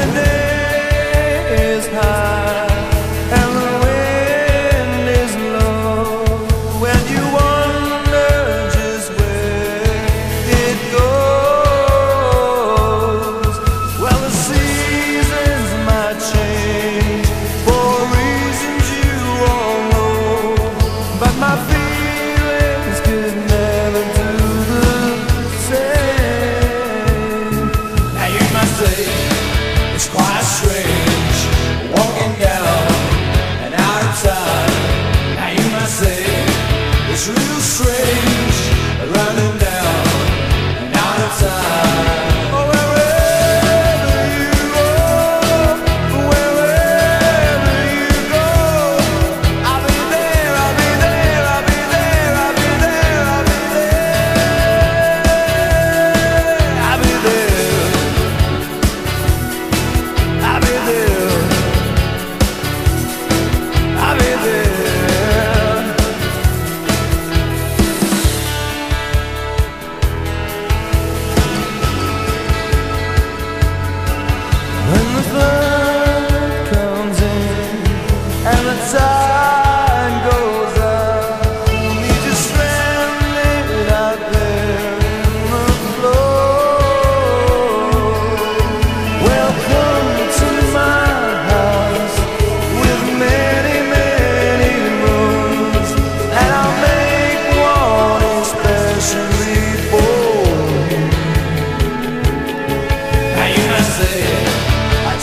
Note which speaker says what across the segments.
Speaker 1: the day is high.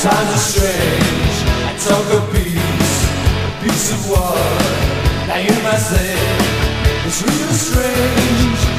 Speaker 1: times are strange. I talk of peace, a piece of war. Now you must say, it's real strange.